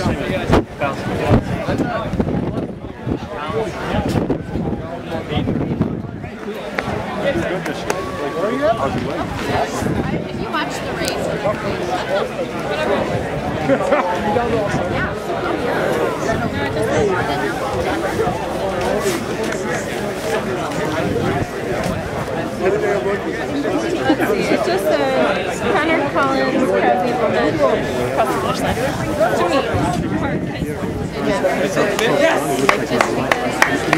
If you. watch the race, It's just a Connor Collins, Crosby, Bowman, across the finish line. To me.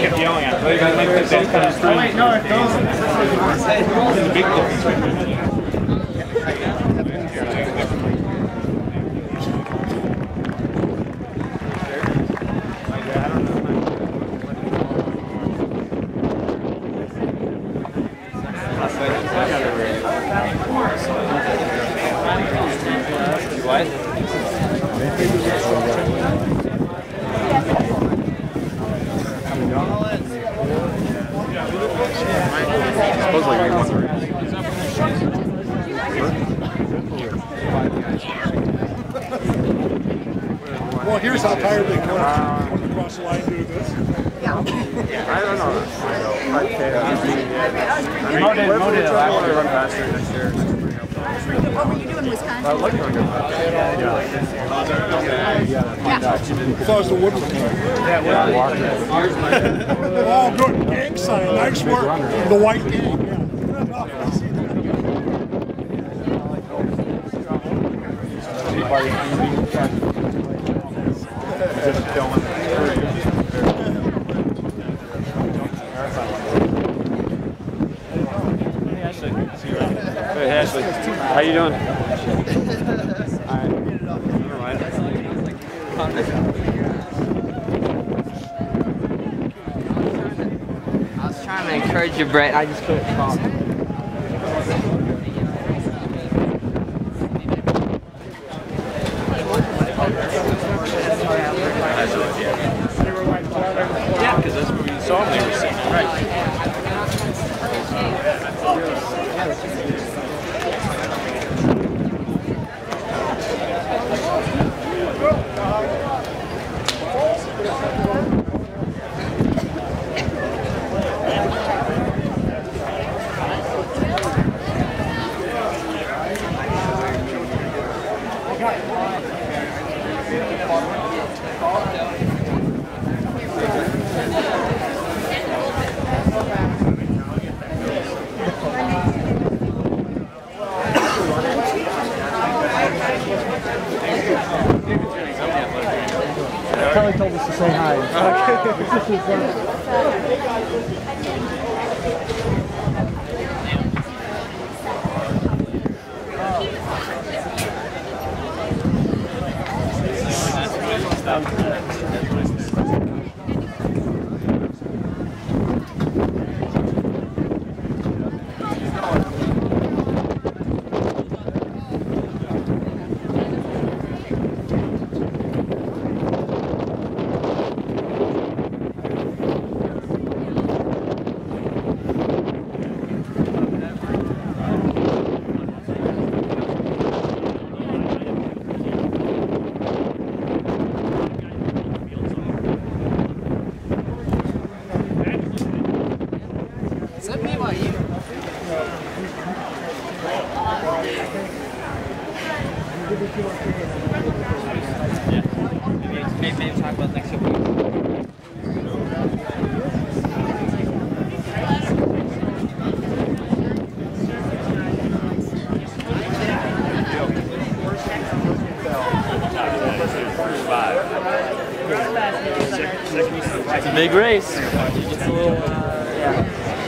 kept yelling at me. I think kind of strange. Wait, no, There's a big difference. Supposedly we won the race. Well, here's how tired they come uh, coming across the line doing this. Yeah. I don't know. I don't know. Mo did, Mo did it I last want to year. run faster next year. what were you doing in Wisconsin? Uh, I like to run good faster. So is the woodland. Oh, good. Gang sign. Nice work. The white gang. Hey, Ashley. How you doing? I was trying to encourage you, Brett. I just couldn't talk. Right. Kelly told us to say hi. Is uh, Maybe, maybe talk about next week. It's a big race. It's a little, uh, yeah.